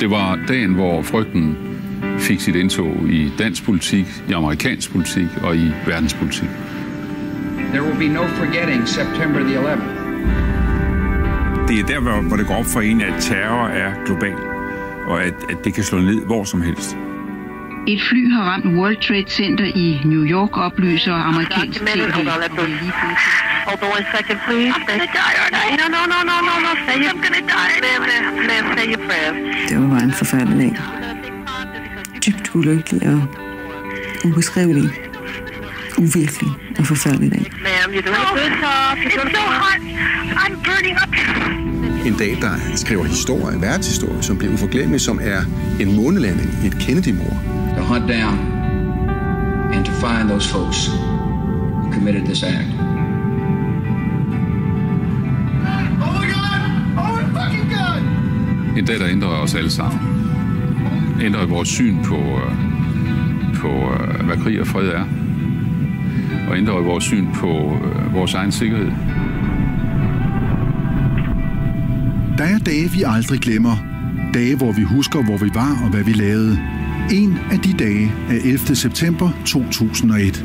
Det var dagen, hvor frygten fik sit indtog i dansk politik, i amerikansk politik og i verdenspolitik. There will be no forgetting September the 11th. Det er der, hvor, hvor det går op for en, at terror er global, og at, at det kan slå ned hvor som helst. Et fly har ramt World Trade Center i New York, oplyser amerikansk tv. Hold on one second, please. I'm gonna die, aren't I? No, no, no, no, no, no. Say I'm gonna die. Ma'am, ma'am, ma'am, say your prayers. Det var bare en forfærdelig dag. Dybt ulykkelig og ubeskrivelig. Uvirkelig og forfærdelig dag. Ma'am, you're doing a good job. It's so hot. I'm burning up. En dag, der skriver historie, verdenshistorie, som bliver uforglemmelig, som er en månelanding, et Kennedy-mor. Hunt down and to find those folks who committed this act. En dag, der ændrer os alle sammen. Ændrer vores syn på, øh, på øh, hvad krig og fred er. Og ændrer vores syn på øh, vores egen sikkerhed. Der er dage, vi aldrig glemmer. Dage, hvor vi husker, hvor vi var og hvad vi lavede. En af de dage er 11. september 2001. –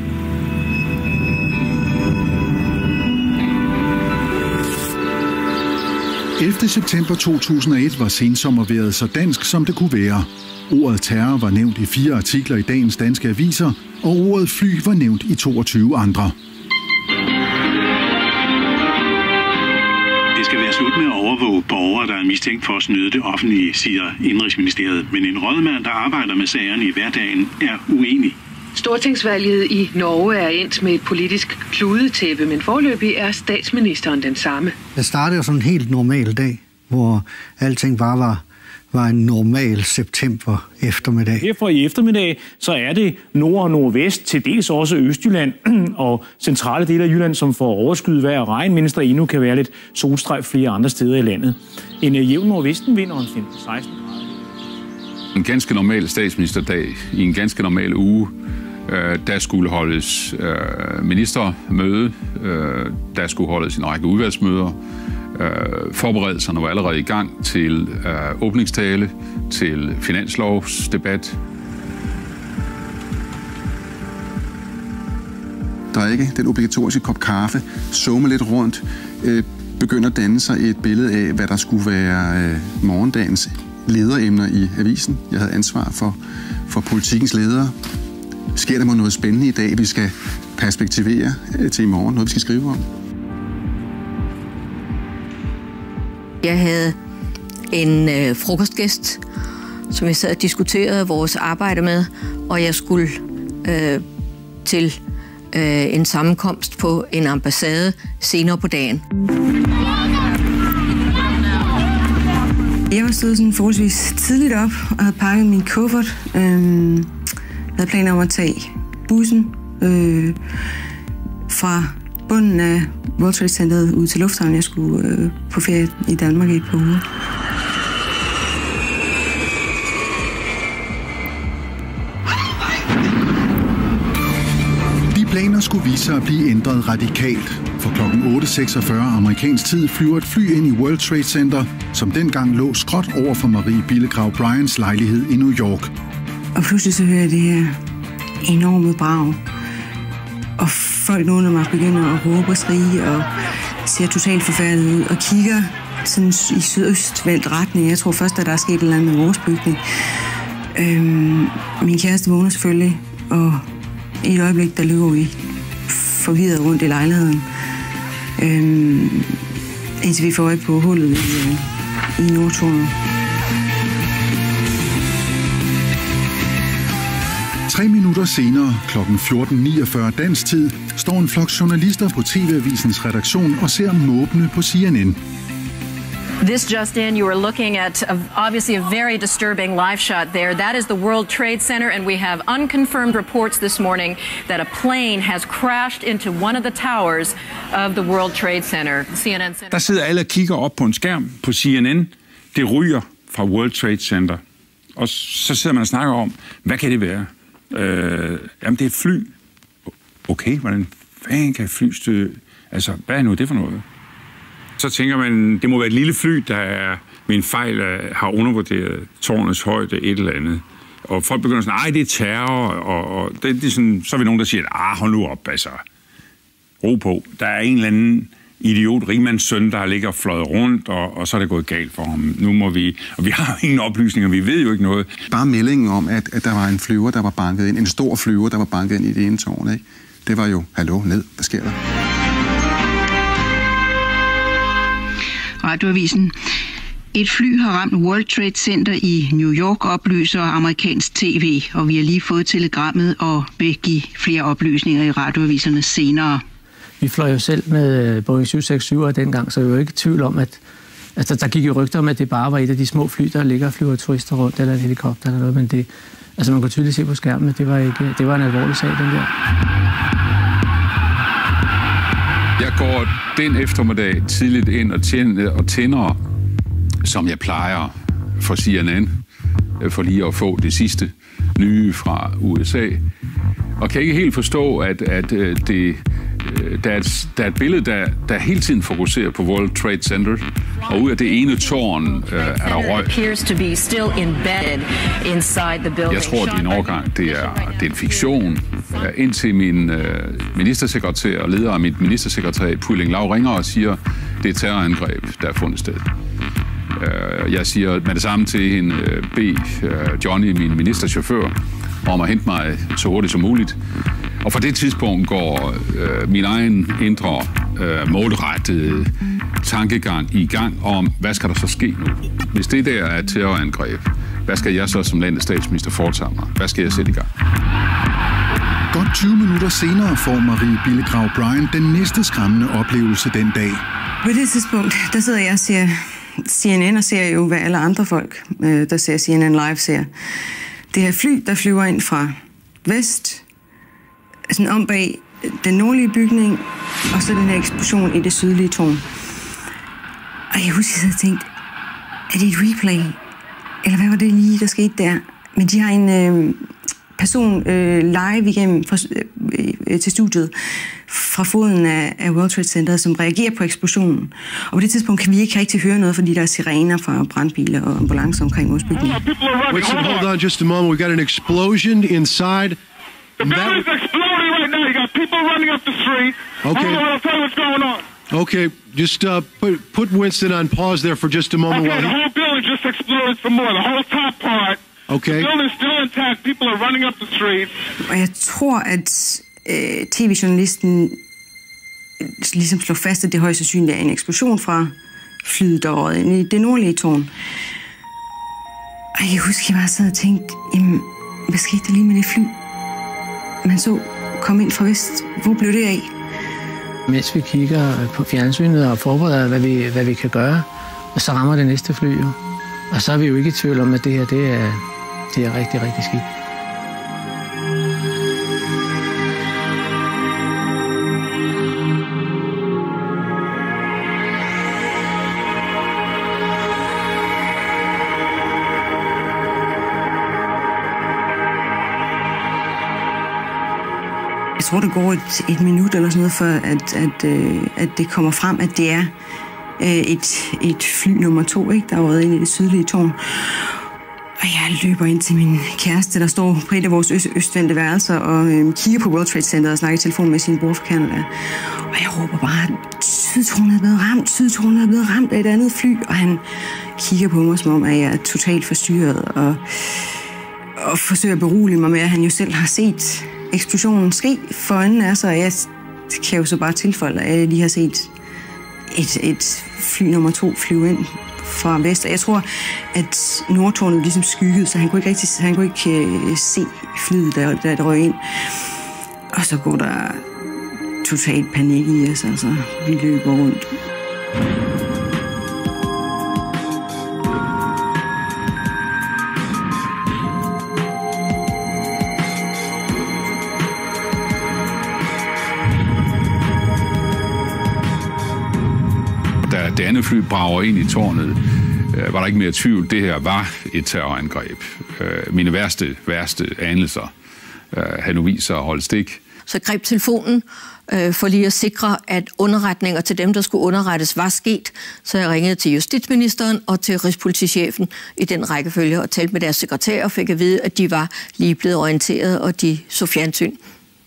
11. september 2001 var sensommerværet så dansk, som det kunne være. Ordet terror var nævnt i fire artikler i dagens danske aviser, og ordet fly var nævnt i 22 andre. Det skal være slut med at overvåge borgere, der er mistænkt for at snyde det offentlige, siger Indrigsministeriet. Men en rådmand, der arbejder med sagerne i hverdagen, er uenig. Stortingsvalget i Norge er endt med et politisk kludetæppe, men forløbig er statsministeren den samme. Det startede jo sådan en helt normal dag, hvor alting bare var, var en normal september eftermiddag. Herfra i eftermiddag, så er det nord og nordvest, til dels også Østjylland og centrale dele af Jylland, som får overskyet vejr og regn, mens der endnu kan være lidt solstreg flere andre steder i landet. En uh, jævn nordvestenvind og en 15-16 grader. En ganske normal statsministerdag i en ganske normal uge. Øh, der skulle holdes øh, ministermøde, øh, der skulle holdes en række udvalgsmøder. Øh, forberedelserne var allerede i gang til øh, åbningstale, til finanslovsdebat. Drikke den obligatoriske kop kaffe, summe lidt rundt, øh, begynder at danne sig et billede af, hvad der skulle være øh, morgendagens lederemner i avisen. Jeg havde ansvar for, for politikens ledere. Sker der noget spændende i dag, vi skal perspektivere øh, til i morgen, noget vi skal skrive om? Jeg havde en øh, frokostgæst, som jeg sad og diskuterede vores arbejde med, og jeg skulle øh, til øh, en sammenkomst på en ambassade senere på dagen. Jeg var stået sådan forholdsvis tidligt op og havde pakket min kuffert. Øhm, jeg havde planer om at tage bussen øh, fra bunden af World Trade Centeret ud til lufthavnen. Jeg skulle øh, på ferie i Danmark i et par uger. De planer skulle vise sig at blive ændret radikalt. For kl. 8.46 amerikansk tid flyver et fly ind i World Trade Center, som dengang lå skråt over for Marie Billegrav Bryans lejlighed i New York. Og pludselig så hører jeg det her enorme brag. Og folk under mig begynder at råbe og skrige og ser totalt forfærdet ud og kigger sådan i sydøstvendt retning. Jeg tror først, at der er sket et eller andet med vores bygning. Øhm, min kæreste vågner selvfølgelig, og i et øjeblik, der løber vi forvirret rundt i lejligheden. Øhm, indtil vi får øje på hullet i, øh, i Nordtårnet. Tre minutter senere, kl. 14.49 dansk tid, står en flok journalister på TV-avisens redaktion og ser måbne på CNN. This just in, you are looking at a, obviously a very disturbing live shot there. That is the World Trade Center, and we have unconfirmed reports this morning that a plane has crashed into one of the towers of the World Trade Center. CNN Der sidder alle og kigger op på en skærm på CNN. Det ryger fra World Trade Center. Og så sidder man og snakker om, hvad kan det være? Øh, jamen, det er et fly. Okay, hvordan fanden kan et fly støde? Altså, hvad er nu det for noget? Så tænker man, det må være et lille fly, der er min en fejl øh, har undervurderet tårnets højde et eller andet. Og folk begynder sådan, nej, det er terror, og, og det, det er sådan, så er vi nogen, der siger, ah, hold nu op, altså. Ro på. Der er en eller anden idiot, rigmands søn, der ligger og fløjet rundt, og, og så er det gået galt for ham. Nu må vi... Og vi har ingen oplysninger, vi ved jo ikke noget. Bare meldingen om, at, at der var en flyver, der var banket ind, en stor flyver, der var banket ind i det ene tårn, ikke? det var jo, hallo, ned, hvad sker der? Radioavisen. Et fly har ramt World Trade Center i New York, oplyser amerikansk tv, og vi har lige fået telegrammet og vil give flere oplysninger i radioaviserne senere. Vi fløj jo selv med øh, Boeing 767 dengang, så jeg var jo ikke i tvivl om, at altså, der gik jo rygter om, at det bare var et af de små fly, der ligger og flyver turister rundt, eller en helikopter eller noget, men det, altså man kunne tydeligt se på skærmen, at det var, ikke, det var en alvorlig sag, den der. Jeg går den eftermiddag tidligt ind og tænder, og tænder som jeg plejer for CNN, øh, for lige at få det sidste nye fra USA. Og kan ikke helt forstå, at, at øh, det, der, er et, der er et billede, der, der hele tiden fokuserer på World Trade Center, og ud af det ene tårn øh, er der røg. Jeg tror, det er en overgang. Det er, det er en fiktion. Indtil min øh, ministersekretær og leder af mit ministersekretær, Pulling Lav, ringer og siger, det er terrorangreb, der er fundet sted. Øh, jeg siger med det samme til hende, øh, bed øh, Johnny, min ministerchauffør, om at hente mig så hurtigt som muligt. Og fra det tidspunkt går øh, min egen indre øh, målrettede tankegang i gang om, hvad skal der så ske nu? Hvis det der er et terrorangreb, hvad skal jeg så som landets statsminister foretage mig? Hvad skal jeg sætte i gang? Godt 20 minutter senere får Marie Billegrav Bryan den næste skræmmende oplevelse den dag. På det tidspunkt, der sidder jeg og siger, CNN og ser jo, hvad alle andre folk, øh, der ser CNN Live, ser. Det her fly, der flyver ind fra vest, sådan om bag den nordlige bygning, og så den her eksplosion i det sydlige tårn. Og jeg husker, at jeg tænkte, er det et replay? Eller hvad var det lige, der skete der? Men de har en øh, person øh, live igennem for, øh, øh, til studiet, fra foden af, af World Trade Center, som reagerer på eksplosionen. Og på det tidspunkt kan vi ikke rigtig høre noget, fordi der er sirener fra brandbiler og ambulancer omkring vores bygning. Wait, so hold on just a moment. We got an explosion inside. The building's exploding right now. You got people running up the street. Okay. On, I'll tell you what's going on. Okay, just uh, put, put Winston on pause there for just a moment. Okay, while the he- whole building just exploded some more. The whole top part. Okay. The building's still intact. People are running up the street. Og jeg tror, at øh, tv-journalisten øh, ligesom slår fast, at det højst sandsynligt er en eksplosion fra flyet, der røg ind i det nordlige tårn. Og jeg husker, jeg bare sad og tænkte, jamen, hvad skete der lige med det fly? Man så komme ind fra vest. Hvor blev det af? Mens vi kigger på fjernsynet og forbereder, hvad vi, hvad vi kan gøre, og så rammer det næste fly jo. Og så er vi jo ikke i tvivl om, at det her det er, det er rigtig, rigtig skidt. Tror, det går et, et minut eller sådan noget, for at, at, øh, at det kommer frem, at det er øh, et, et fly nummer to, ikke, der er røget ind i det sydlige tårn. Og jeg løber ind til min kæreste, der står på et af vores øst, østvendte værelser og øh, kigger på World Trade Center og snakker i telefon med sin bror fra Canada. Og jeg råber bare, sydtårnet er blevet ramt, sydtårnet er blevet ramt af et andet fly. Og han kigger på mig, som om at jeg er totalt forstyrret og, og forsøger at berolige mig med, at han jo selv har set eksplosionen ske for øjnene af sig. Og jeg kan jo så bare tilføje, at jeg lige har set et, et fly nummer to flyve ind fra vest. Og jeg tror, at Nordtårnet ligesom skyggede, så han kunne ikke rigtig han kunne ikke, øh, se flyet, der, der, der røg ind. Og så går der totalt panik i os, altså. Vi løber rundt. Da brager ind i tårnet, øh, var der ikke mere tvivl. Det her var et terrorangreb. Øh, mine værste, værste anelser øh, havde nu vist sig at holde stik. Så greb telefonen øh, for lige at sikre, at underretninger til dem, der skulle underrettes, var sket. Så jeg ringede til justitsministeren og til rigspolitichefen i den rækkefølge og talte med deres sekretær og fik at vide, at de var lige blevet orienteret, og de så fjernsyn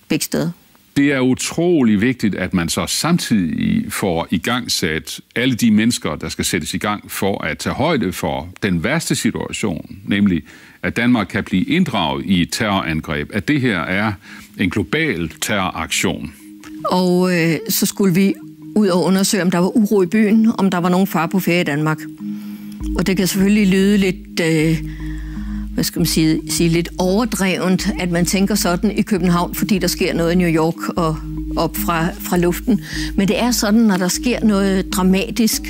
begge steder. Det er utrolig vigtigt, at man så samtidig får i gang sat alle de mennesker, der skal sættes i gang for at tage højde for den værste situation, nemlig at Danmark kan blive inddraget i et terrorangreb, at det her er en global terroraktion. Og øh, så skulle vi ud og undersøge, om der var uro i byen, om der var nogen far på ferie i Danmark. Og det kan selvfølgelig lyde lidt... Øh, hvad skal man sige, sige, lidt overdrevent, at man tænker sådan i København, fordi der sker noget i New York og op fra, fra luften. Men det er sådan, når der sker noget dramatisk,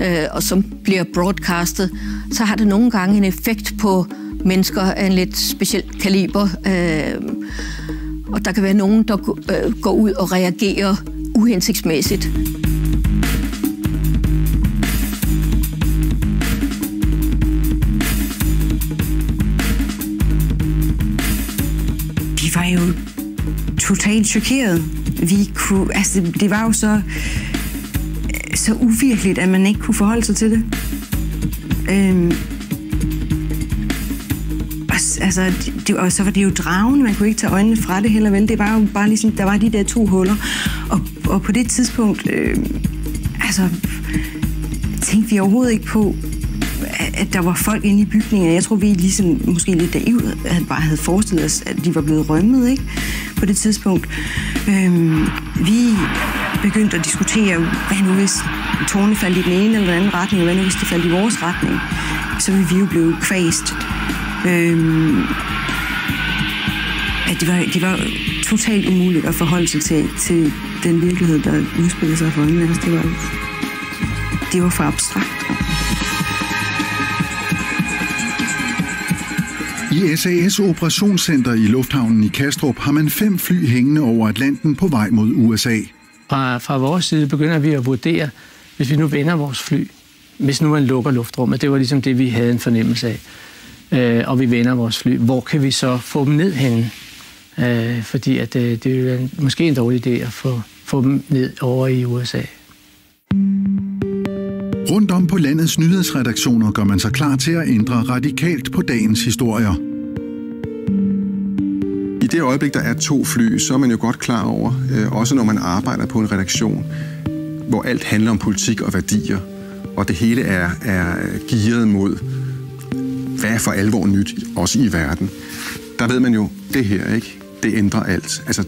øh, og som bliver broadcastet, så har det nogle gange en effekt på mennesker af en lidt speciel kaliber. Øh, og der kan være nogen, der øh, går ud og reagerer uhensigtsmæssigt. Var jo totalt chokeret. Vi kunne, altså, det var jo så, så uvirkeligt, at man ikke kunne forholde sig til det. Øhm, altså, det, og så var det jo dragen, man kunne ikke tage øjnene fra det heller vel. Det var jo bare ligesom, der var de der to huller. Og, og på det tidspunkt, øh, altså, tænkte vi overhovedet ikke på, at der var folk inde i bygningen. Jeg tror, vi ligesom, måske lidt naivt, at bare havde forestillet os, at de var blevet rømmet, ikke? På det tidspunkt. Øhm, vi begyndte at diskutere, hvad nu hvis tårne faldt i den ene eller den anden retning, og hvad nu hvis det faldt i vores retning? Så ville vi jo blive kvæst. Øhm, at det var, det var totalt umuligt at forholde sig til, til den virkelighed, der udspillede sig for os. Det var, det var for abstrakt. I SAS operationscenter i lufthavnen i Kastrup har man fem fly hængende over Atlanten på vej mod USA. Fra, fra vores side begynder vi at vurdere, hvis vi nu vender vores fly, hvis nu man lukker luftrummet, det var ligesom det, vi havde en fornemmelse af, øh, og vi vender vores fly, hvor kan vi så få dem ned henne? Øh, fordi at, øh, det er måske en dårlig idé at få, få dem ned over i USA. Rundt om på landets nyhedsredaktioner gør man sig klar til at ændre radikalt på dagens historier. Det øjeblik, der er to fly, så er man jo godt klar over, øh, også når man arbejder på en redaktion, hvor alt handler om politik og værdier, og det hele er, er gearet mod, hvad er for alvor nyt, også i verden. Der ved man jo, det her, ikke? Det ændrer alt. Altså,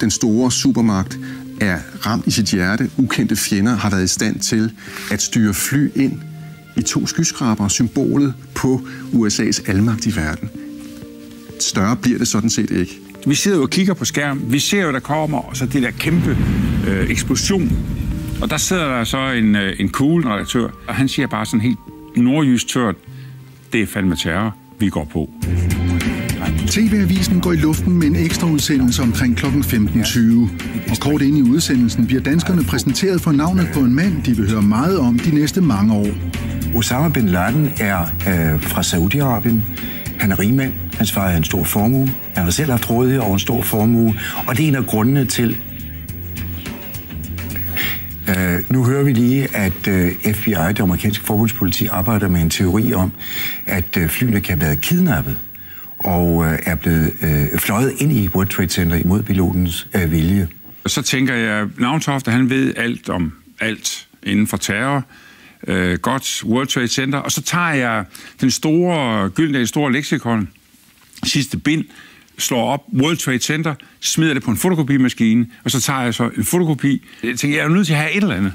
den store supermagt er ramt i sit hjerte. Ukendte fjender har været i stand til at styre fly ind i to skyskraber, symbolet på USA's almagt i verden. Større bliver det sådan set ikke. Vi sidder jo og kigger på skærmen. Vi ser jo, der kommer og så det der kæmpe øh, eksplosion. Og der sidder der så en, øh, en cool redaktør, og han siger bare sådan helt nordjysk tørt, det er fandme terror, vi går på. TV-avisen går i luften med en ekstra udsendelse omkring kl. 15.20. Og kort ind i udsendelsen bliver danskerne præsenteret for navnet på en mand, de vil høre meget om de næste mange år. Osama Bin Laden er øh, fra Saudi-Arabien. Han er rigmand. Hans far er en stor formue. Han har selv haft rådighed over en stor formue. Og det er en af grundene til, Uh, nu hører vi lige, at øh, uh, FBI, det amerikanske forbundspoliti, arbejder med en teori om, at uh, flyene kan have været kidnappet og uh, er blevet uh, fløjet ind i World Trade Center imod pilotens uh, vilje. Så tænker jeg, at han ved alt om alt inden for terror øh, godt World Trade Center. Og så tager jeg den store, gyldne store leksikon, sidste bind, slår op World Trade Center, smider det på en fotokopimaskine, og så tager jeg så en fotokopi. Jeg tænker, jeg er nødt til at have et eller andet.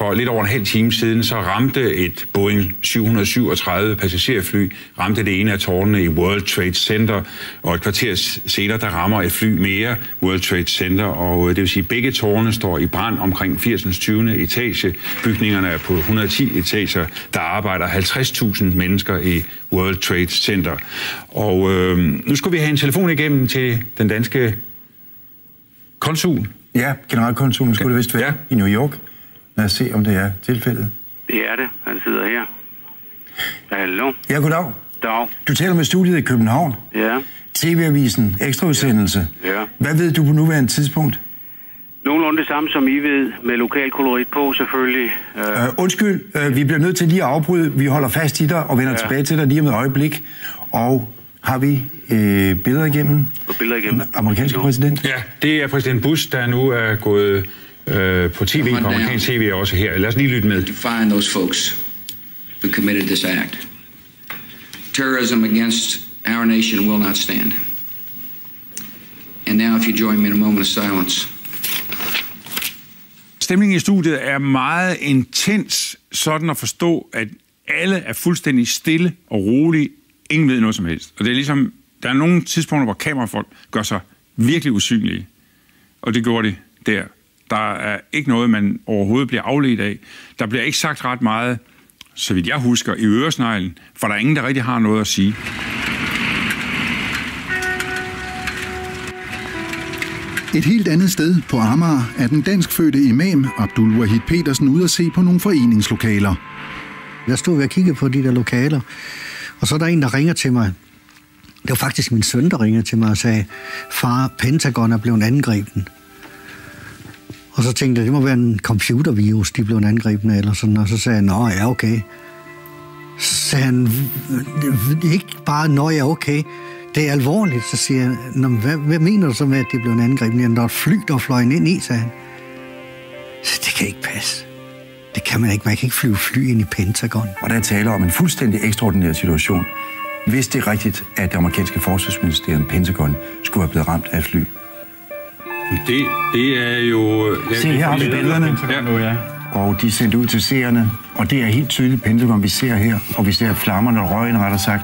For lidt over en halv time siden, så ramte et Boeing 737 passagerfly, ramte det ene af tårnene i World Trade Center, og et kvarter senere, der rammer et fly mere World Trade Center, og det vil sige, at begge tårne står i brand omkring 80. 20. etage. Bygningerne er på 110 etager. Der arbejder 50.000 mennesker i World Trade Center. Og øh, nu skal vi have en telefon igennem til den danske konsul. Ja, generalkonsulen skulle det vist være ja. i New York. Lad os se, om det er tilfældet. Det er det. Han sidder her. Hallo? Ja, goddag. Dag. Du taler med studiet i København. Ja. TV-avisen, ekstraudsendelse. Ja. Hvad ved du på nuværende tidspunkt? Nogenlunde det samme, som I ved, med lokal kolorit på selvfølgelig. Uh, Uh, undskyld, uh, vi bliver nødt til lige at afbryde. Vi holder fast i dig og vender Ja. ja. tilbage til dig lige om et øjeblik. Og har vi uh, billeder igennem? Og billeder igennem. Amerikanske præsident? Ja, det er præsident Bush, der nu er gået øh, på tv, på amerikansk tv også her. Lad os lige lytte med. Find those folks who committed this act. Terrorism against our nation will not stand. And now, if you join me in a moment of silence. Stemningen i studiet er meget intens, sådan at forstå, at alle er fuldstændig stille og rolige. Ingen ved noget som helst. Og det er ligesom, der er nogle tidspunkter, hvor kamerafolk gør sig virkelig usynlige. Og det gjorde de der. Der er ikke noget, man overhovedet bliver afledt af. Der bliver ikke sagt ret meget, så vidt jeg husker, i øresneglen, for der er ingen, der rigtig har noget at sige. Et helt andet sted på Amager er den danskfødte imam Abdul Wahid Petersen ude at se på nogle foreningslokaler. Jeg stod ved at kigge på de der lokaler, og så er der en, der ringer til mig. Det var faktisk min søn, der ringede til mig og sagde, far, Pentagon er blevet angrebet. Og så tænkte jeg, det må være en computervirus, de blev en af, eller sådan, og så sagde jeg, nå ja, okay. Så sagde han, ikke bare, nå ja, okay, det er alvorligt. Så siger jeg, hvad, hvad mener du så med, at de blev angrebet? Jamen, der er et fly, der fløj ind i, sagde han. Så det kan ikke passe. Det kan man ikke. Man kan ikke flyve fly ind i Pentagon. Og der taler om en fuldstændig ekstraordinær situation. Hvis det er rigtigt, at det amerikanske forsvarsministerium, Pentagon, skulle have blevet ramt af fly. Det, det er jo... Se her har vi billederne. Ja. Og de er sendt ud til seerne, og det er helt tydeligt Pentagon, vi ser her, og vi ser flammerne og røgen, rettere sagt,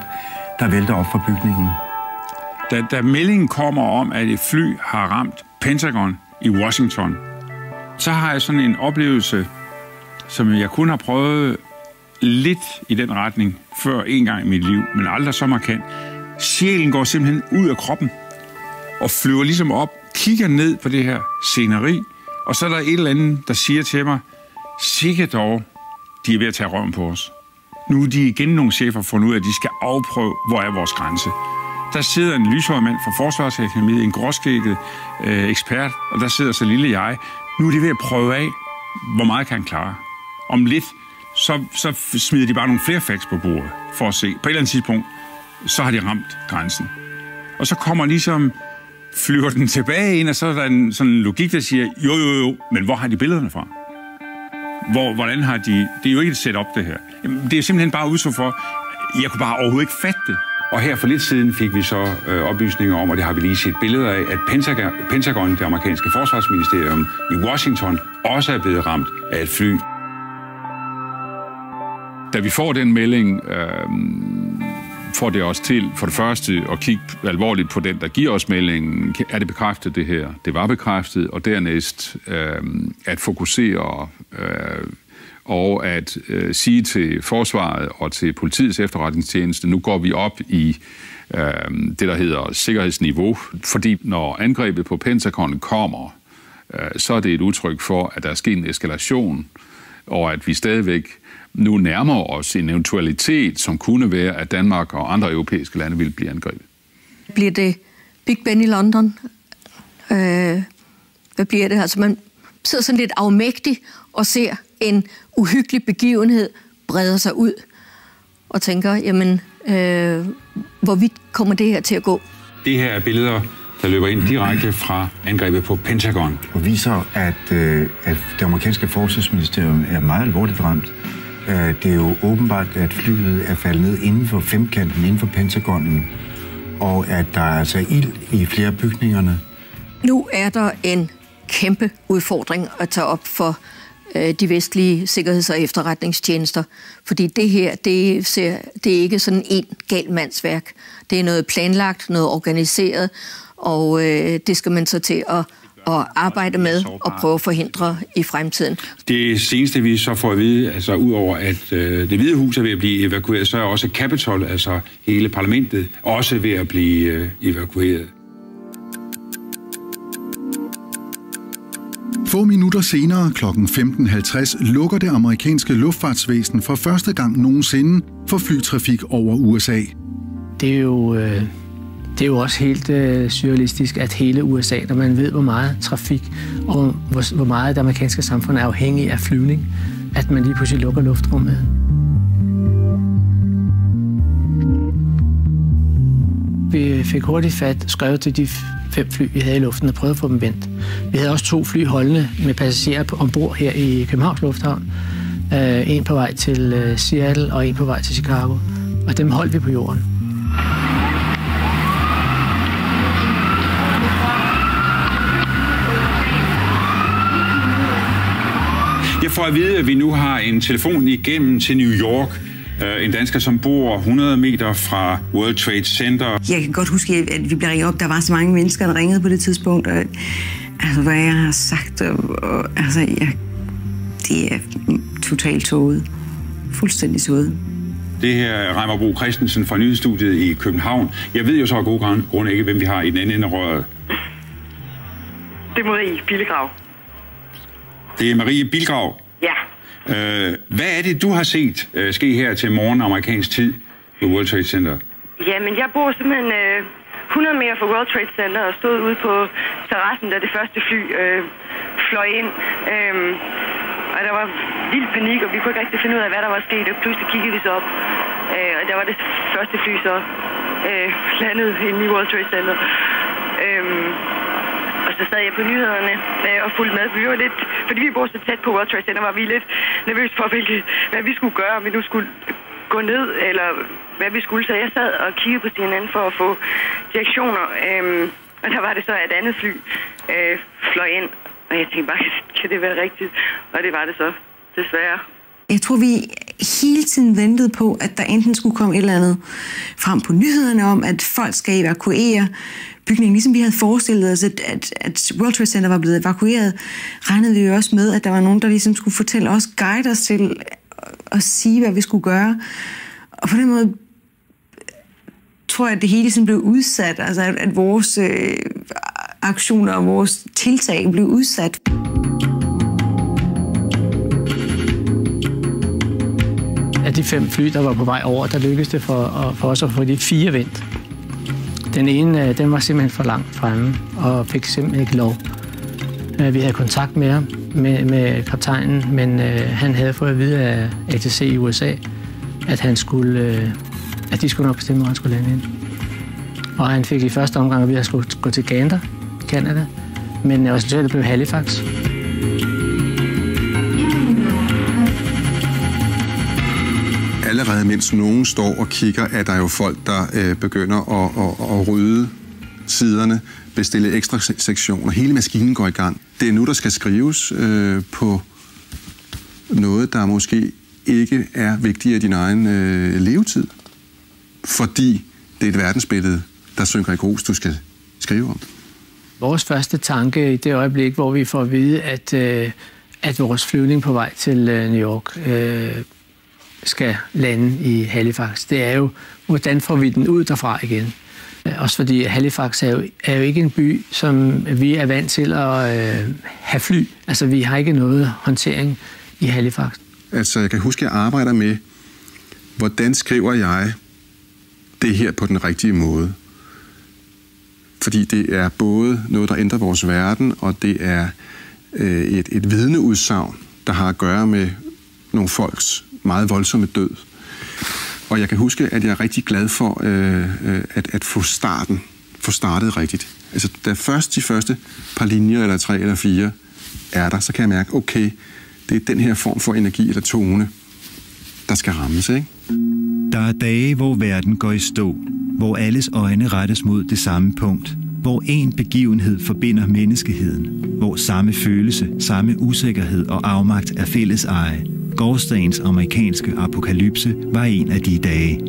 der vælter op fra bygningen. Da, da meldingen kommer om, at et fly har ramt Pentagon i Washington, så har jeg sådan en oplevelse, som jeg kun har prøvet lidt i den retning før en gang i mit liv, men aldrig så markant. Sjælen går simpelthen ud af kroppen og flyver ligesom op, kigger ned på det her sceneri, og så er der et eller andet, der siger til mig, sikkert dog, de er ved at tage røven på os. Nu er de igen nogle chefer fundet ud af, at de skal afprøve, hvor er vores grænse. Der sidder en lyshåret mand fra Forsvarsakademiet, en gråskægget øh, ekspert, og der sidder så lille jeg. Nu er de ved at prøve af, hvor meget kan han klare. Om lidt, så, så smider de bare nogle flere facts på bordet, for at se. På et eller andet tidspunkt, så har de ramt grænsen. Og så kommer ligesom, flyver den tilbage ind, og så er der en sådan en logik, der siger, jo, jo, jo, men hvor har de billederne fra? Hvor, hvordan har de... Det er jo ikke et setup, det her. Jamen, Det er simpelthen bare udtryk for, jeg kunne bare overhovedet ikke fatte det. Og her for lidt siden fik vi så øh, oplysninger om, og det har vi lige set billeder af, at Pentagon, Pentagon, det amerikanske forsvarsministerium i Washington, også er blevet ramt af et fly. Da vi får den melding, øh, får det os til for det første at kigge alvorligt på den, der giver os meldingen. Er det bekræftet det her? Det var bekræftet, og dernæst øh, at fokusere øh, og at øh, sige til forsvaret og til politiets efterretningstjeneste, nu går vi op i øh, det, der hedder sikkerhedsniveau, fordi når angrebet på Pentagon kommer, øh, så er det et udtryk for, at der er sket en eskalation, og at vi stadigvæk nu nærmer os en eventualitet, som kunne være, at Danmark og andre europæiske lande vil blive angrebet. Bliver det Big Ben i London? Øh, hvad bliver det? Altså man sidder sådan lidt afmægtig og ser en uhyggelig begivenhed breder sig ud og tænker, jamen, øh, hvorvidt kommer det her til at gå? Det her er billeder, der løber ind direkte fra angrebet på Pentagon. Og viser, at, øh, at det amerikanske forsvarsministerium er meget alvorligt ramt. Øh, det er jo åbenbart, at flyet er faldet ned inden for femkanten, inden for Pentagonen, og at der er altså ild i flere bygningerne. Nu er der en kæmpe udfordring at tage op for øh, de vestlige sikkerheds- og efterretningstjenester. Fordi det her, det, ser, det er ikke sådan en gal mandsværk. Det er noget planlagt, noget organiseret, og øh, det skal man så til at, at arbejde med og prøve at forhindre i fremtiden. Det seneste, vi så får at vide, altså udover at øh, det hvide hus er ved at blive evakueret, så er også Capitol, altså hele parlamentet, også ved at blive øh, evakueret. Få minutter senere kl. 15.50 lukker det amerikanske luftfartsvæsen for første gang nogensinde for flytrafik over USA. det er jo, øh, det er jo også helt øh, surrealistisk, at hele USA, når man ved, hvor meget trafik og hvor, hvor meget det amerikanske samfund er afhængig af flyvning, at man lige pludselig lukker luftrummet. Vi fik hurtigt fat, skrevet til de fem fly, vi havde i luften, og prøvede at få dem vendt. Vi havde også to fly holdende med passagerer ombord her i Københavns Lufthavn. Uh, en på vej til uh, Seattle og en på vej til Chicago. Og dem holdt vi på jorden. Jeg får at vide, at vi nu har en telefon igennem til New York. Uh, en dansker, som bor 100 meter fra World Trade Center. Jeg kan godt huske, at vi blev ringet op. Der var så mange mennesker, der ringede på det tidspunkt. Og, altså, hvad jeg har sagt, og, og altså, jeg, det er totalt tåget. Fuldstændig tåget. Det her er Reimer Bo Christensen fra Nyhedsstudiet i København. Jeg ved jo så af gode grunde ikke, hvem vi har i den anden ende af røret. Det må I Billegrav. Det er Marie Bilgrav. Ja. Uh, hvad er det, du har set uh, ske her til morgen amerikansk tid på World Trade Center? Jamen, jeg bor simpelthen øh, 100 meter fra World Trade Center og stod ude på terrassen, da det første fly øh, fløj ind. Øhm, og der var vild panik, og vi kunne ikke rigtig finde ud af, hvad der var sket. Og pludselig kiggede vi så op, øh, og der var det første fly så øh, landet inde i World Trade Center. Så sad jeg på nyhederne øh, og fulgte med. Vi var lidt, fordi vi bor så tæt på World Trade Center, var vi lidt nervøse for, hvilke, hvad vi skulle gøre, om vi nu skulle gå ned, eller hvad vi skulle. Så jeg sad og kiggede på CNN for at få direktioner. Øh, og der var det så, at et andet fly øh, fløj ind. Og jeg tænkte bare, kan det være rigtigt? Og det var det så, desværre. Jeg tror, vi hele tiden ventede på, at der enten skulle komme et eller andet frem på nyhederne om, at folk skal evakuere bygningen. Ligesom vi havde forestillet os, at, at, at World Trade Center var blevet evakueret, regnede vi jo også med, at der var nogen, der ligesom skulle fortælle os, guide os til at sige, hvad vi skulle gøre. Og på den måde tror jeg, at det hele ligesom blev udsat. Altså, at, at vores øh, aktioner og vores tiltag blev udsat. Af de fem fly, der var på vej over, der lykkedes det for, for os at få de fire vendt. Den ene, øh, den var simpelthen for langt fremme og fik simpelthen ikke lov. Øh, vi havde kontakt med ham, med, med kaptajnen, men øh, han havde fået at vide af ATC i USA, at, han skulle, øh, at de skulle nok bestemme, hvor han skulle lande ind. Og han fik i første omgang at vide, at han skulle gå til Gander, Canada, men resultatet blev Halifax. Allerede mens nogen står og kigger, er der jo folk, der øh, begynder at, at, at rydde siderne, bestille ekstra sektioner. Hele maskinen går i gang. Det er nu, der skal skrives øh, på noget, der måske ikke er vigtigere i din egen øh, levetid. Fordi det er et verdensbillede, der synker i grus, du skal skrive om. Vores første tanke i det øjeblik, hvor vi får at vide, at, øh, at vores flyvning på vej til øh, New York øh, skal lande i Halifax, det er jo, hvordan får vi den ud derfra igen? Øh, også fordi Halifax er jo, er jo ikke en by, som vi er vant til at øh, have fly. Altså, vi har ikke noget håndtering i Halifax. Altså, jeg kan huske, at jeg arbejder med, hvordan skriver jeg det her på den rigtige måde? Fordi det er både noget, der ændrer vores verden, og det er øh, et, et vidneudsagn, der har at gøre med nogle folks meget voldsomme død. Og jeg kan huske, at jeg er rigtig glad for øh, øh, at, at få starten, få startet rigtigt. Altså, da først de første par linjer, eller tre eller fire, er der, så kan jeg mærke, okay, det er den her form for energi eller tone, der skal rammes, ikke? Der er dage, hvor verden går i stå, hvor alles øjne rettes mod det samme punkt, hvor en begivenhed forbinder menneskeheden, hvor samme følelse, samme usikkerhed og afmagt er fælles eje. Gårdsdagens amerikanske apokalypse var en af de dage.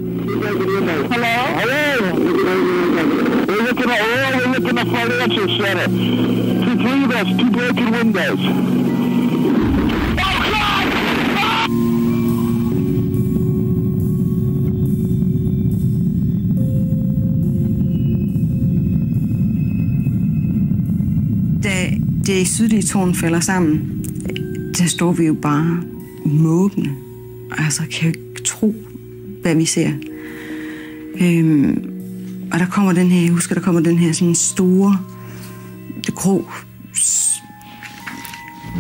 Da det sydlige tårn falder sammen, der står vi jo bare måbende. Altså, kan jeg ikke tro, hvad vi ser. Øhm, og der kommer den her, jeg husker, der kommer den her sådan store, det grå,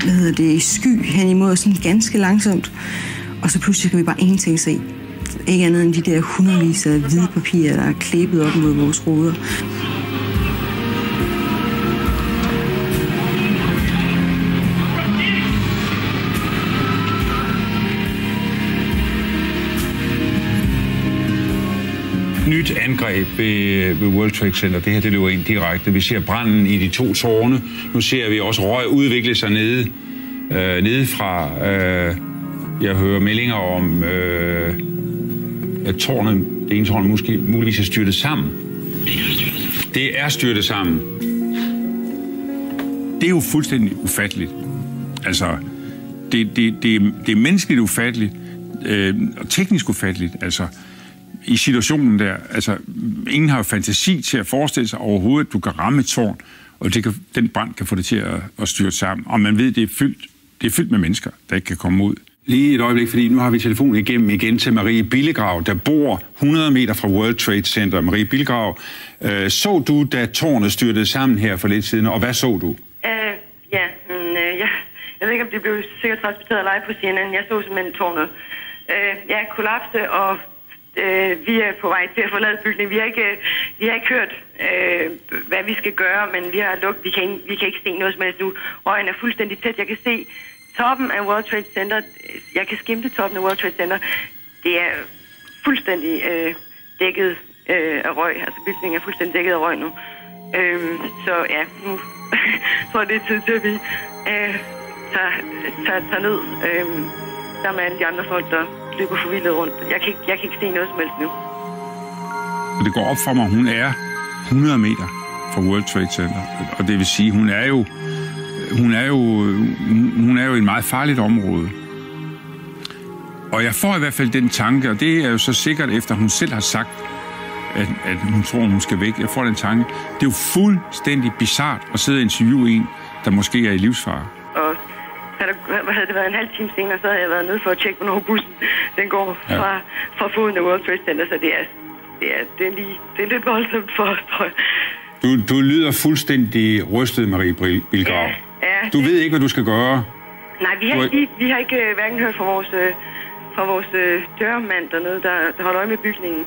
hvad hedder det, sky hen imod, sådan ganske langsomt. Og så pludselig kan vi bare ingenting se. Ikke andet end de der hundredvis af hvide papirer, der er klæbet op mod vores ruder. Nyt angreb ved, ved World Trade Center. Det her det løber ind direkte. Vi ser branden i de to tårne. Nu ser vi også røg udvikle sig nede, øh, nede fra. Øh, jeg hører meldinger om, øh, at tårnet, det ene tårn måske muligvis er styrtet sammen. Det er styrtet sammen. Det er jo fuldstændig ufatteligt. Altså, det, det, det, det er menneskeligt ufatteligt, øh, og teknisk ufatteligt. Altså, i situationen der, altså, ingen har fantasi til at forestille sig overhovedet, at du kan ramme et tårn, og det kan, den brand kan få det til at, at styre sammen. Og man ved, det er fyldt, det er fyldt med mennesker, der ikke kan komme ud. Lige et øjeblik, fordi nu har vi telefonen igennem igen til Marie Billegrav, der bor 100 meter fra World Trade Center. Marie Billegrav, øh, så du, da tårnet styrtede sammen her for lidt siden, og hvad så du? Uh, ja, men, uh, ja, jeg ved ikke, om det blev sikkert transporteret live på CNN. Jeg så simpelthen tårnet. Uh, ja, kollapse, og øh, vi er på vej til at forlade bygningen. Vi har ikke, vi har ikke hørt, øh, hvad vi skal gøre, men vi har lukket. Vi kan, vi kan ikke se noget som helst nu. Røgen er fuldstændig tæt. Jeg kan se toppen af World Trade Center. Jeg kan skimte toppen af World Trade Center. Det er fuldstændig øh, dækket øh, af røg. Altså bygningen er fuldstændig dækket af røg nu. Øh, så ja, nu tror jeg, det er tid til, at vi øh, tager, tager, tager ned øh, sammen med alle de andre folk, der løber forvildet rundt. Jeg kan, ikke, jeg kan ikke se noget som helst nu. Det går op for mig, hun er 100 meter fra World Trade Center. Og det vil sige, hun er jo hun er jo, hun er jo i et meget farligt område. Og jeg får i hvert fald den tanke, og det er jo så sikkert efter, hun selv har sagt, at, at hun tror, hun skal væk. Jeg får den tanke. Det er jo fuldstændig bizart at sidde og interviewe en, der måske er i livsfare. Og havde det været en halv time senere, så havde jeg været nede for at tjekke, hvornår bussen den går ja. fra, fra foden af World Trade Center, så det er, det er, det er, lige, det er lidt voldsomt for os, tror jeg. Du, du lyder fuldstændig rystet, Marie Bilgrav. Ja, ja, du ved ikke, hvad du skal gøre. Nej, vi har, ikke, vi, har ikke øh, hverken hørt fra vores, øh, fra vores øh, dørmand dernede, der, der holder øje med bygningen,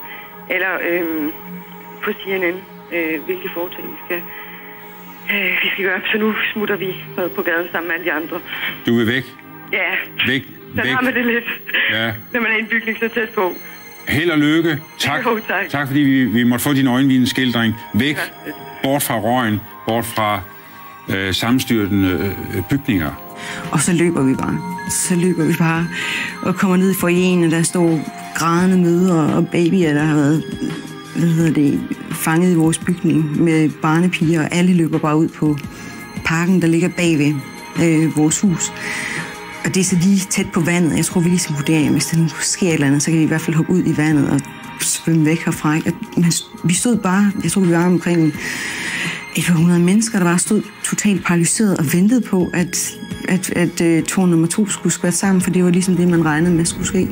eller øh, på CNN, øh, hvilke foretag vi skal, øh, vi skal gøre. Så nu smutter vi på gaden sammen med alle de andre. Du vil væk? Ja. Væk? Så væk. har man det lidt, ja. når man er i en bygning så tæt på. Held og lykke. Tak, jo, tak. tak fordi vi, vi måtte få din øjenvidensskildring. Væk, bort fra røgen, bort fra øh, sammenstyrtende øh, bygninger. Og så løber vi bare. Så løber vi bare og kommer ned i foyeren, og der står grædende mødre og babyer, der har været hvad hedder det, fanget i vores bygning med barnepiger, og alle løber bare ud på parken, der ligger bagved øh, vores hus. Og det er så lige tæt på vandet. Jeg tror, vi lige skal vurdere, at hvis der nu sker et eller andet, så kan vi i hvert fald hoppe ud i vandet og svømme væk herfra. Men vi stod bare, jeg tror, vi var omkring et par hundrede mennesker, der bare stod totalt paralyseret og ventede på, at, at, at, øh, at tårn nummer to skulle skvætte sammen, for det var ligesom det, man regnede med skulle ske.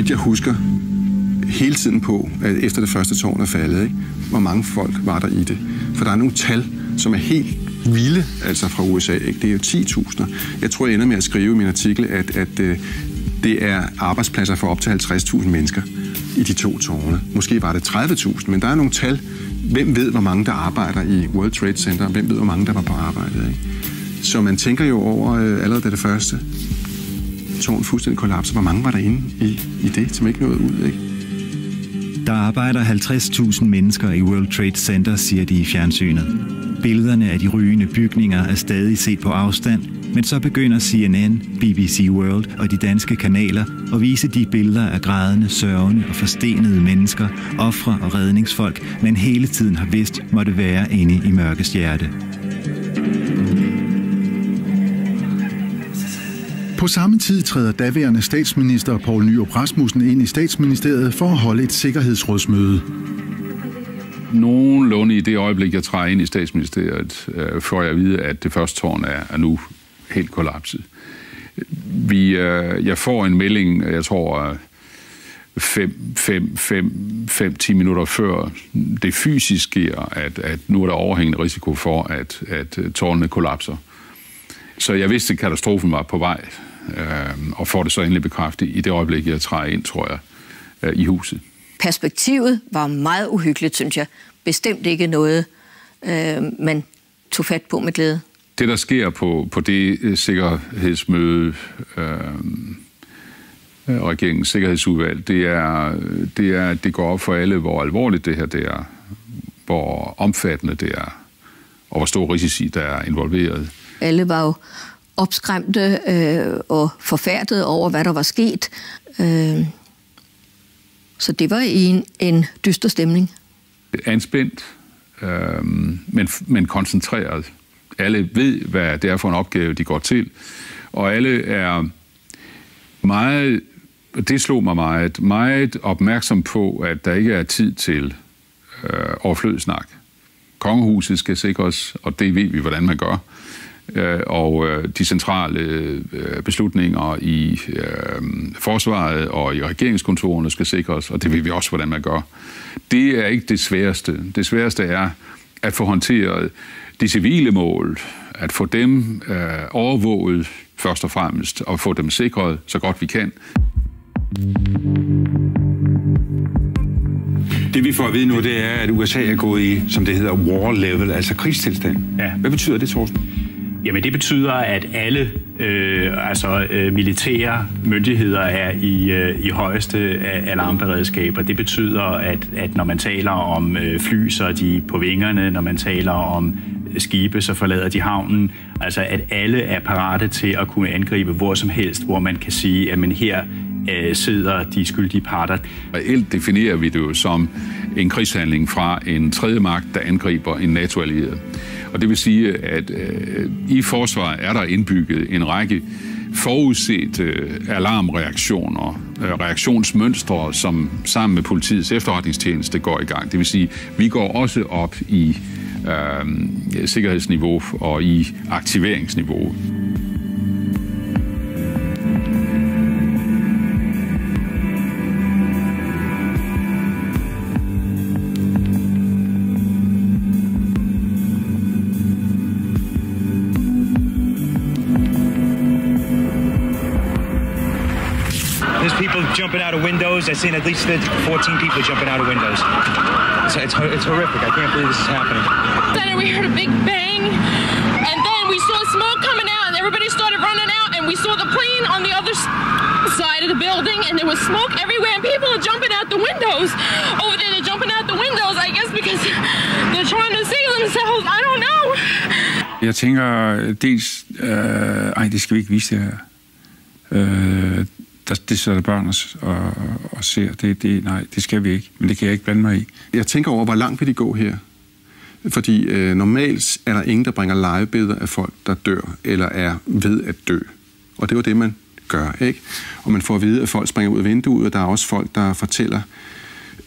Vidt jeg husker, hele tiden på, at efter det første tårn er faldet, ikke? hvor mange folk var der i det. For der er nogle tal, som er helt vilde, altså fra USA. Ikke? Det er jo 10.000. Jeg tror, jeg ender med at skrive i min artikel, at, at øh, det er arbejdspladser for op til 50.000 mennesker i de to tårne. Måske var det 30.000, men der er nogle tal. Hvem ved, hvor mange der arbejder i World Trade Center? Hvem ved, hvor mange der var på arbejde? Ikke? Så man tænker jo over, øh, allerede det første tårn fuldstændig kollapser, hvor mange var der inde i, i det, som ikke nåede ud, ikke? Der arbejder 50.000 mennesker i World Trade Center, siger de i fjernsynet. Billederne af de rygende bygninger er stadig set på afstand, men så begynder CNN, BBC World og de danske kanaler at vise de billeder af grædende, sørgende og forstenede mennesker, ofre og redningsfolk, man hele tiden har vidst måtte være inde i mørkets hjerte. På samme tid træder daværende statsminister Poul Nyrup Rasmussen ind i statsministeriet for at holde et sikkerhedsrådsmøde. Nogenlunde i det øjeblik, jeg træder ind i statsministeriet, øh, får jeg at vide, at det første tårn er, er nu helt kollapset. Vi, øh, jeg får en melding, jeg tror øh, 5-10 minutter før det fysisk sker, at, at nu er der overhængende risiko for, at, at øh, tårnene kollapser. Så jeg vidste, at katastrofen var på vej, øh, og får det så endelig bekræftet i det øjeblik, jeg træder ind, tror jeg, øh, i huset. Perspektivet var meget uhyggeligt, synes jeg. Bestemt ikke noget, øh, man tog fat på med glæde. Det, der sker på, på det øh, sikkerhedsmøde, øh, regeringens sikkerhedsudvalg, det er, det er, at det går op for alle, hvor alvorligt det her det er, hvor omfattende det er, og hvor stor risici der er involveret. Alle var jo opskræmte øh, og forfærdede over, hvad der var sket. Øh, så det var en, en dyster stemning. Anspændt, øh, men, men koncentreret. Alle ved, hvad det er for en opgave, de går til, og alle er meget, det slog mig meget, meget opmærksom på, at der ikke er tid til øh, overflødsnak. Kongehuset skal sikres, og det ved vi, hvordan man gør. Øh, og øh, de centrale øh, beslutninger i forsvaret og i regeringskontorene skal sikres, og det ved vi også, hvordan man gør. Det er ikke det sværeste. Det sværeste er at få håndteret de civile mål, at få dem overvåget først og fremmest, og få dem sikret så godt vi kan. Det vi får at vide nu, det er, at USA er gået i, som det hedder, war level, altså krigstilstand. Ja. Hvad betyder det, Thorsten? Jamen det betyder, at alle øh, altså, øh, militære myndigheder er i, øh, i højeste alarmberedskab, og det betyder, at, at når man taler om øh, fly, så er de på vingerne, når man taler om øh, skibe, så forlader de havnen. Altså at alle er parate til at kunne angribe hvor som helst, hvor man kan sige, at man her øh, sidder de skyldige parter. Reelt definerer vi det jo som en krigshandling fra en tredje magt, der angriber en NATO-allieret. Og det vil sige, at øh, i forsvaret er der indbygget en række forudset øh, alarmreaktioner, øh, reaktionsmønstre, som sammen med politiets efterretningstjeneste går i gang. Det vil sige, vi går også op i øh, sikkerhedsniveau og i aktiveringsniveau. Of windows. I've seen at least 14 people jumping out of windows. It's, it's, it's horrific. I can't believe this is happening. Then we heard a big bang, and then we saw smoke coming out, and everybody started running out, and we saw the plane on the other side of the building, and there was smoke everywhere, and people are jumping out the windows. Over there, they're jumping out the windows, I guess, because they're trying to save themselves. I don't know. Jeg tænker dels, øh, ej, det skal vi ikke vise det her. Øh, der, det sidder børn og, og, og ser. Det, det, nej, det skal vi ikke, men det kan jeg ikke blande mig i. Jeg tænker over, hvor langt vil de gå her? Fordi øh, normalt er der ingen, der bringer legebilleder af folk, der dør, eller er ved at dø. Og det var det, man gør, ikke? Og man får at vide, at folk springer ud af vinduet, og der er også folk, der fortæller,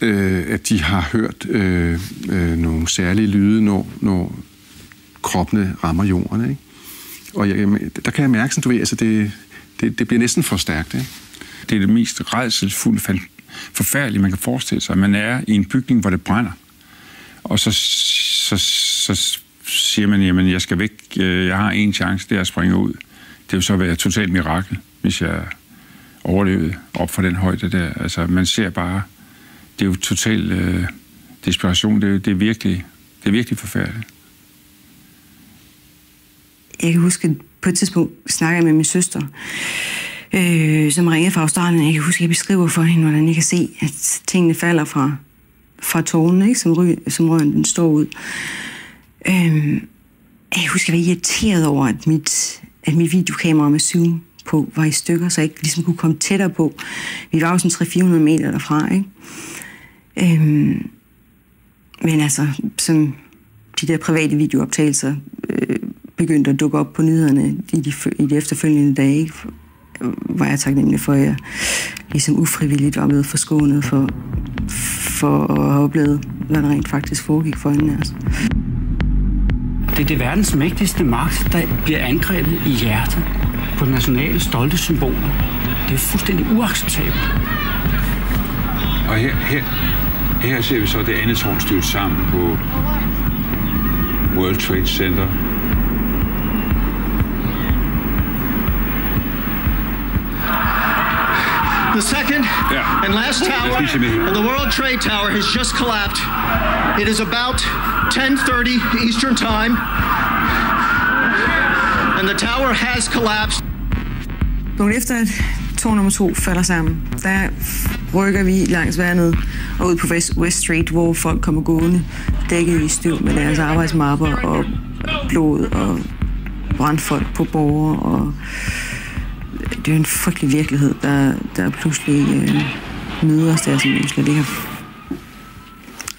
øh, at de har hørt øh, øh, nogle særlige lyde, når, når kroppene rammer jorden, ikke? Og jeg, der kan jeg mærke, sådan, du ved, altså det, det, det bliver næsten for stærkt, ikke? Det er det mest redselsfulde, forfærdelige, man kan forestille sig. Man er i en bygning, hvor det brænder. Og så, så, så siger man, jamen jeg skal væk, øh, jeg har en chance, det er at springe ud. Det vil så være et totalt mirakel, hvis jeg overlevede op for den højde der. Altså man ser bare, det er jo total øh, desperation, det er, det er virkelig, det er virkelig forfærdeligt. Jeg kan huske, på et tidspunkt snakker jeg med min søster, øh, som ringede fra Australien. Jeg kan huske, at jeg beskriver for hende, hvordan jeg kan se, at tingene falder fra, fra tårnen, ikke? som, ry, som røren den står ud. Øh, jeg husker, at jeg var irriteret over, at mit, at mit videokamera med zoom på var i stykker, så jeg ikke ligesom kunne komme tættere på. Vi var jo sådan 300-400 meter derfra, ikke? Øhm, men altså, som de der private videooptagelser øh, begyndte at dukke op på nyhederne i de, i de efterfølgende dage, var jeg taknemmelig for, at jeg ligesom ufrivilligt var blevet forskånet for, for at have oplevet, hvad der rent faktisk foregik for hende. Altså. Det er det verdens mægtigste magt, der bliver angrebet i hjertet på nationale stolte symboler. Det er fuldstændig uacceptabelt. Og her, her, her ser vi så det andet tårn sammen på World Trade Center. The second yeah. and last tower of the World Trade Tower has just collapsed. It is about 10:30 Eastern Time, and the tower has collapsed. Nogle efter at tårn nummer to falder sammen, der rykker vi langs vandet og ud på West, West Street, hvor folk kommer gående, dækket i støv med deres arbejdsmapper og blod og brandfolk på borger. Og det er jo en frygtelig virkelighed, der, der pludselig øh, møder os der, som vi slet ikke har,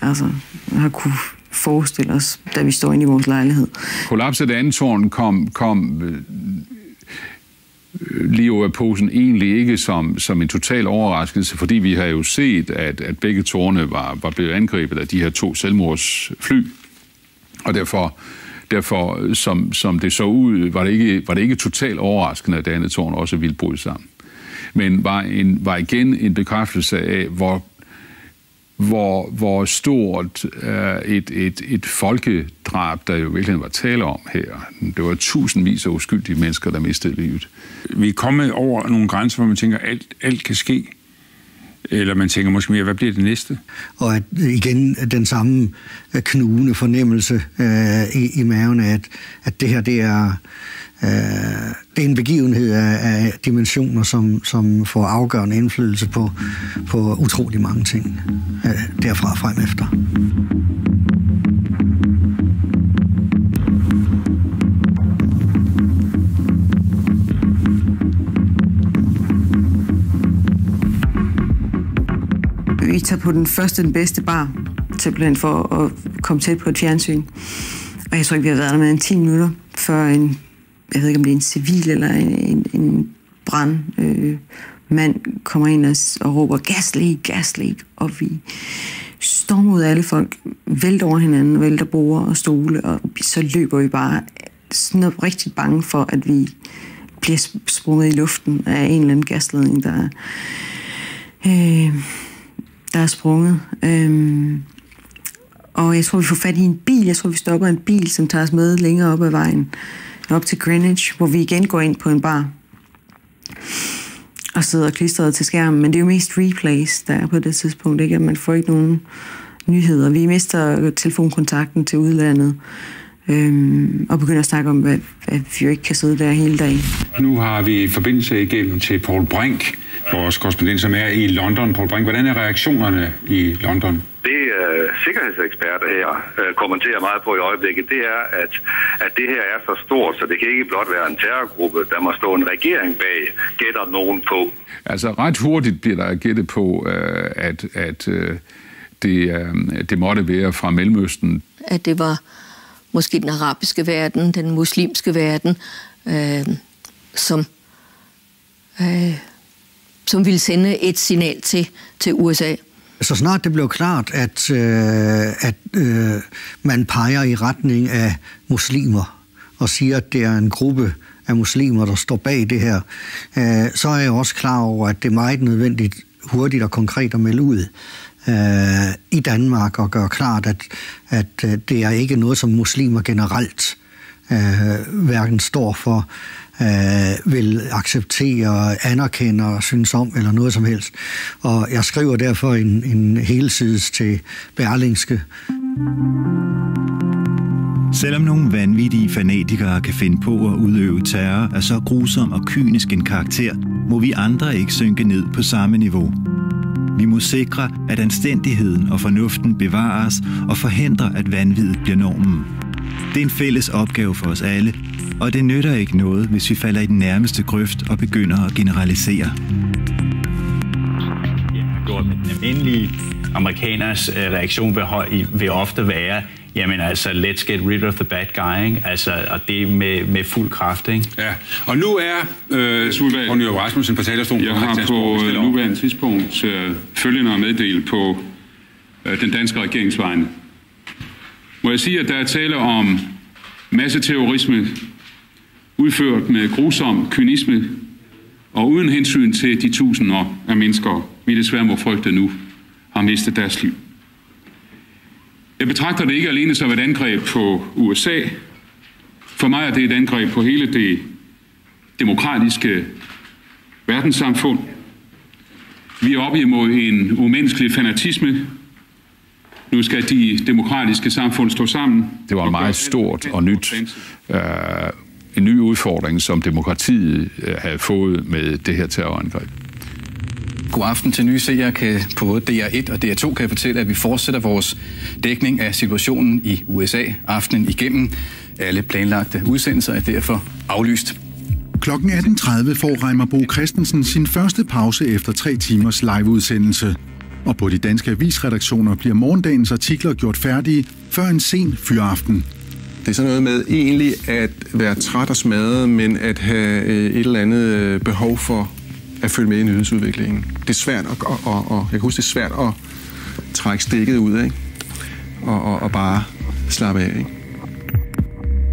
altså, har kunne forestille os, da vi står inde i vores lejlighed. Kollapset af andet tårn kom, kom øh, lige over posen egentlig ikke som, som en total overraskelse, fordi vi har jo set, at, at begge tårne var, var blevet angrebet af de her to selvmordsfly. Og derfor, derfor øh, som, som det så ud, var det, ikke, var det ikke totalt overraskende, at det andet tårn også ville bryde sammen. Men var, en, var igen en bekræftelse af, hvor hvor, hvor stort uh, et, et, et folkedrab, der jo virkelig var tale om her. Det var tusindvis af uskyldige mennesker, der mistede livet. Vi er kommet over nogle grænser, hvor man tænker, at alt, alt kan ske. Eller man tænker måske mere, hvad bliver det næste? Og at igen den samme øh, knugende fornemmelse øh, i, i maven af, at, at det her det er, øh, det er en begivenhed af, af dimensioner, som, som får afgørende indflydelse på, på utrolig mange ting øh, derfra frem efter. Tager på den første, den bedste bar, simpelthen for at komme tæt på et fjernsyn. Og jeg tror ikke, vi har været der med en 10 minutter, før en, jeg ved ikke, om det er en civil eller en, en en brand, øh, mand kommer ind og, og råber, gas leak, gas leak, og vi stormer ud af alle folk, vælter over hinanden, vælter borer og stole, og så løber vi bare sådan rigtig bange for, at vi bliver sprunget i luften af en eller anden gasledning, der, øh, der er sprunget. Øhm, og jeg tror, vi får fat i en bil. Jeg tror, vi stopper en bil, som tager os med længere op ad vejen, op til Greenwich, hvor vi igen går ind på en bar og sidder klistret til skærmen. Men det er jo mest replays, der er på det tidspunkt, ikke? At man får ikke nogen nyheder. Vi mister telefonkontakten til udlandet øhm, og begynder at snakke om, at, at vi jo ikke kan sidde der hele dagen. Nu har vi forbindelse igennem til Paul Brink, vores korrespondent, som er i London. Paul Brink, hvordan er reaktionerne i London? Det uh, sikkerhedseksperter her uh, kommenterer meget på i øjeblikket, det er, at, at det her er så stort, så det kan ikke blot være en terrorgruppe, der må stå en regering bag, gætter nogen på. Altså ret hurtigt bliver der gættet på, uh, at, at uh, det, uh, det måtte være fra Mellemøsten. At det var måske den arabiske verden, den muslimske verden, øh, som, øh, som ville sende et signal til, til USA. Så snart det blev klart, at, øh, at øh, man peger i retning af muslimer og siger, at det er en gruppe af muslimer, der står bag det her, øh, så er jeg også klar over, at det er meget nødvendigt hurtigt og konkret at melde ud øh, i Danmark og gøre klart, at, at øh, det er ikke noget, som muslimer generelt øh, hverken står for, øh, vil acceptere, anerkende og synes om, eller noget som helst. Og jeg skriver derfor en, en helsides til Berlingske. Selvom nogle vanvittige fanatikere kan finde på at udøve terror af så grusom og kynisk en karakter, må vi andre ikke synke ned på samme niveau. Vi må sikre, at anstændigheden og fornuften bevares og forhindre, at vanvidet bliver normen. Det er en fælles opgave for os alle, og det nytter ikke noget, hvis vi falder i den nærmeste grøft og begynder at generalisere. Almindelige amerikaners øh, reaktion vil, vil ofte være jamen altså, let's get rid of the bad guy, ikke? Altså, og det med, med fuld kraft, ikke? Ja, og nu er øh, Poul Nyrup Rasmussen på talerstolen. Jeg har på øh, nuværende tidspunkt øh, følgende at meddele på øh, den danske regeringsvegne. Må jeg sige, at der er tale om masseterrorisme, udført med grusom kynisme og uden hensyn til de tusinder af mennesker, vi desværre må frygte nu, har mistet deres liv. Jeg betragter det ikke alene som et angreb på USA. For mig er det et angreb på hele det demokratiske verdenssamfund. Vi er oppe imod en umenneskelig fanatisme. Nu skal de demokratiske samfund stå sammen. Det var meget stort og nyt. Uh, en ny udfordring, som demokratiet uh, havde fået med det her terrorangreb. God aften til nye seere kan på både DR1 og DR2 kan jeg fortælle, at vi fortsætter vores dækning af situationen i USA aftenen igennem. Alle planlagte udsendelser er derfor aflyst. Klokken 18.30 får Reimer Bo Christensen sin første pause efter tre timers liveudsendelse. Og på de danske avisredaktioner bliver morgendagens artikler gjort færdige før en sen fyraften. Det er sådan noget med egentlig at være træt og smadret, men at have øh, et eller andet øh, behov for at følge med i nyhedsudviklingen. Det er svært, at, og, og, og, jeg kan huske, det er svært at trække stikket ud, ikke? Og, og, og bare slappe af. Ikke?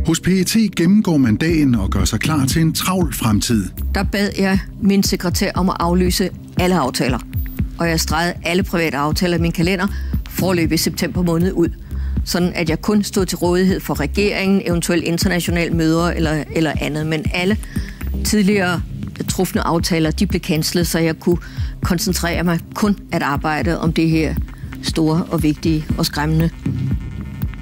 Hos PET gennemgår man dagen og gør sig klar til en travl fremtid. Der bad jeg min sekretær om at aflyse alle aftaler. Og jeg stregede alle private aftaler i min kalender forløb i september måned ud. Sådan at jeg kun stod til rådighed for regeringen, eventuelt internationale møder eller, eller andet. Men alle tidligere trufne aftaler, de blev cancelet, så jeg kunne koncentrere mig kun at arbejde om det her store og vigtige og skræmmende.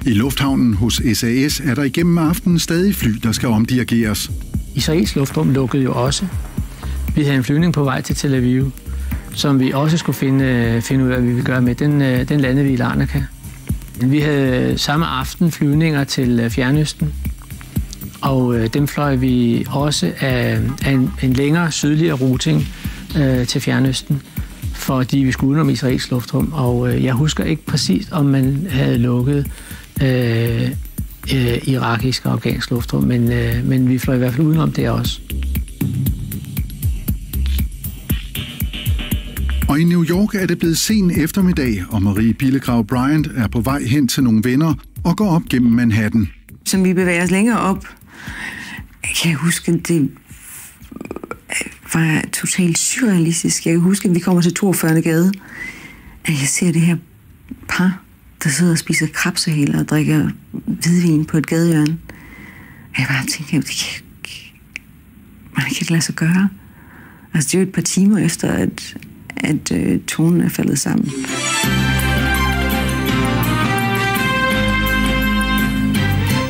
I lufthavnen hos SAS er der igennem aftenen stadig fly, der skal omdirigeres. Israels luftrum lukkede jo også. Vi havde en flyvning på vej til Tel Aviv, som vi også skulle finde, finde ud af, hvad vi ville gøre med. Den, den landede vi i Larnaca. Vi havde samme aften flyvninger til Fjernøsten, og øh, dem fløj vi også af, af en, en længere sydligere routing øh, til Fjernøsten, fordi vi skulle udenom Israels luftrum. Og øh, jeg husker ikke præcis, om man havde lukket øh, øh, irakisk og afghansk luftrum, men, øh, men vi fløj i hvert fald udenom det også. Og i New York er det blevet sen eftermiddag, og Marie Billegrav Bryant er på vej hen til nogle venner og går op gennem Manhattan. Som vi bevæger os længere op, Altså, jeg huske, det var totalt surrealistisk. Jeg kan huske, at vi kommer til 42. gade, at jeg ser det her par, der sidder og spiser krabsehæler og drikker hvidvin på et gadehjørne. Jeg bare tænker, det kan, man kan ikke lade sig gøre. Altså, det er jo et par timer efter, at, at uh, tonen er faldet sammen.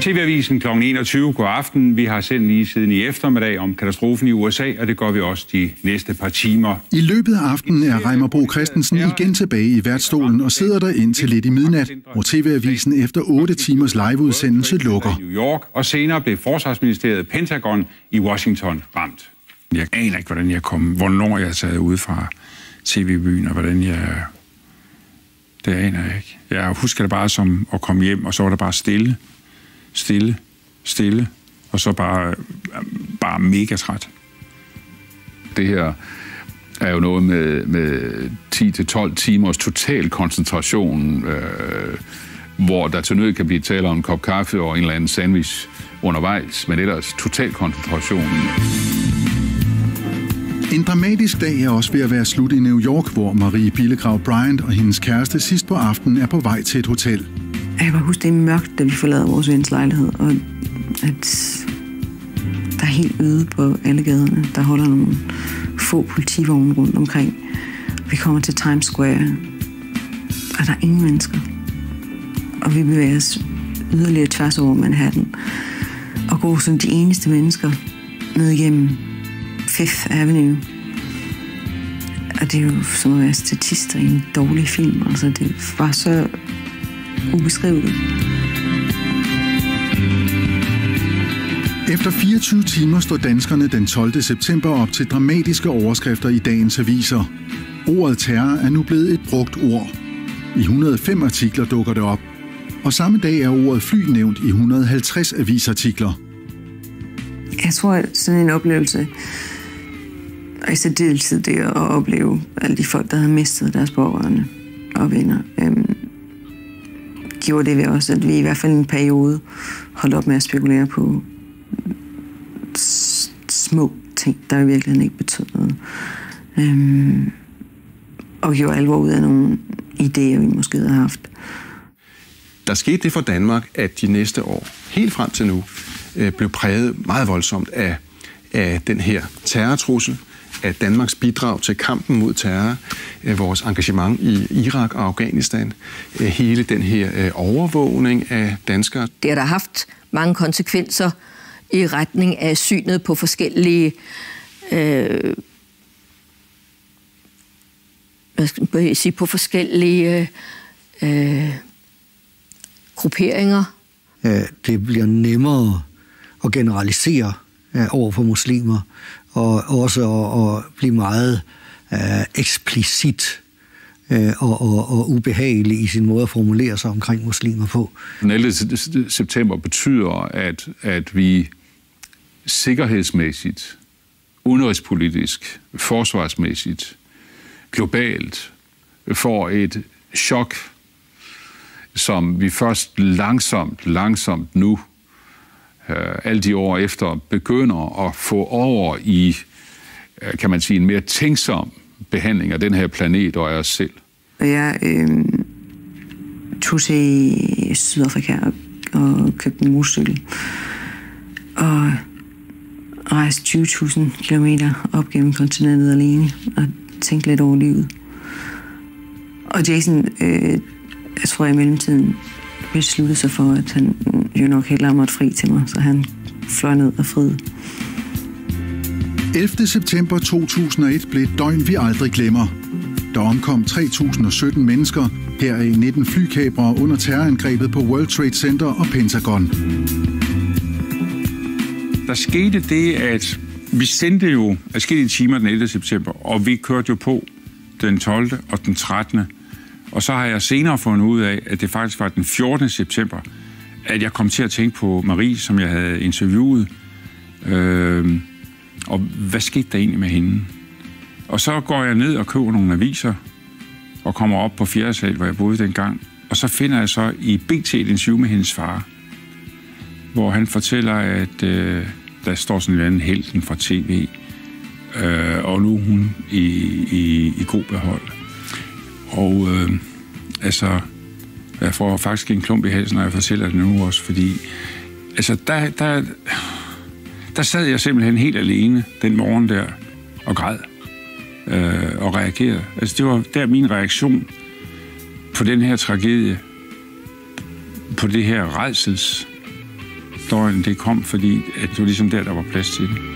TV-avisen kl. 21 god aften. Vi har sendt lige siden i eftermiddag om katastrofen i USA, og det gør vi også de næste par timer. I løbet af aftenen er Reimer Bo Christensen igen tilbage i værtsstolen og sidder der ind til lidt i midnat, hvor TV-avisen efter 8 timers liveudsendelse lukker. New York, og senere blev forsvarsministeriet Pentagon i Washington ramt. Jeg aner ikke, hvordan jeg kom, hvornår jeg sad ude fra TV-byen, og hvordan jeg... Det aner jeg ikke. Jeg husker det bare som at komme hjem, og så var der bare stille stille, stille, og så bare, bare mega træt. Det her er jo noget med, med 10-12 timers total koncentration, øh, hvor der til nød kan blive tale om en kop kaffe og en eller anden sandwich undervejs, men ellers total koncentration. En dramatisk dag er også ved at være slut i New York, hvor Marie Billegrav Bryant og hendes kæreste sidst på aftenen er på vej til et hotel. Jeg kan huske, det er mørkt, da vi forlader vores vens lejlighed, og at der er helt øde på alle gaderne. Der holder nogle få politivogne rundt omkring. Vi kommer til Times Square, og der er ingen mennesker. Og vi bevæger os yderligere tværs over Manhattan, og går som de eneste mennesker ned igennem Fifth Avenue. Og det er jo som at være statister i en dårlig film. Altså, det var så ubeskriveligt. Efter 24 timer står danskerne den 12. september op til dramatiske overskrifter i dagens aviser. Ordet terror er nu blevet et brugt ord. I 105 artikler dukker det op. og samme dag er ordet fly nævnt i 150 avisartikler. Jeg tror, at sådan en oplevelse, og i særdeleshed det at opleve alle de folk, der havde mistet deres pårørende og venner, øhm, gjorde det ved os, at vi i hvert fald en periode holdt op med at spekulere på små ting, der i virkeligheden ikke betød noget. Øhm, og gjorde alvor ud af nogle idéer, vi måske havde haft. Der skete det for Danmark, at de næste år, helt frem til nu, øh, blev præget meget voldsomt af, af den her terrortrussel, af Danmarks bidrag til kampen mod terror, vores engagement i Irak og Afghanistan, hele den her øh, overvågning af danskere. Det har der haft mange konsekvenser i retning af synet på forskellige øh, hvad skal jeg sige, på forskellige øh, grupperinger. Det bliver nemmere at generalisere over for muslimer, og også at, at blive meget øh, eksplicit øh, og, og, og ubehagelig i sin måde at formulere sig omkring muslimer på. Den 11. september betyder, at, at vi sikkerhedsmæssigt, udenrigspolitisk, forsvarsmæssigt, globalt får et chok, som vi først langsomt, langsomt nu, øh, alle de år efter, begynder at få over i, øh, kan man sige, en mere tænksom behandling af den her planet og af os selv. Jeg øh, tog til Sydafrika og, og købte en motorcykel. Og rejste 20.000 km op gennem kontinentet alene og tænkte lidt over livet. Og Jason, øh, jeg tror i mellemtiden besluttede sig for, at han jo nok heller måtte fri til mig, så han fløj ned og fred. 11. september 2001 blev et døgn, vi aldrig glemmer. Der omkom 3.017 mennesker, her i 19 flykabre under terrorangrebet på World Trade Center og Pentagon. Der skete det, at vi sendte jo afskillige timer den 11. september, og vi kørte jo på den 12. og den 13. Og så har jeg senere fundet ud af, at det faktisk var den 14. september, at jeg kom til at tænke på Marie, som jeg havde interviewet. Øh, og hvad skete der egentlig med hende? Og så går jeg ned og køber nogle aviser, og kommer op på fjerde sal, hvor jeg boede dengang. Og så finder jeg så i BT et interview med hendes far, hvor han fortæller, at øh, der står sådan en anden helten fra tv, øh, og nu er hun i, i, i god behold. Og øh, altså, jeg får faktisk en klump i halsen, når jeg fortæller det nu også, fordi altså, der, der, der sad jeg simpelthen helt alene den morgen der og græd øh, og reagerede. Altså, det var der min reaktion på den her tragedie, på det her redsels døgn, det kom, fordi at det var ligesom der, der var plads til det.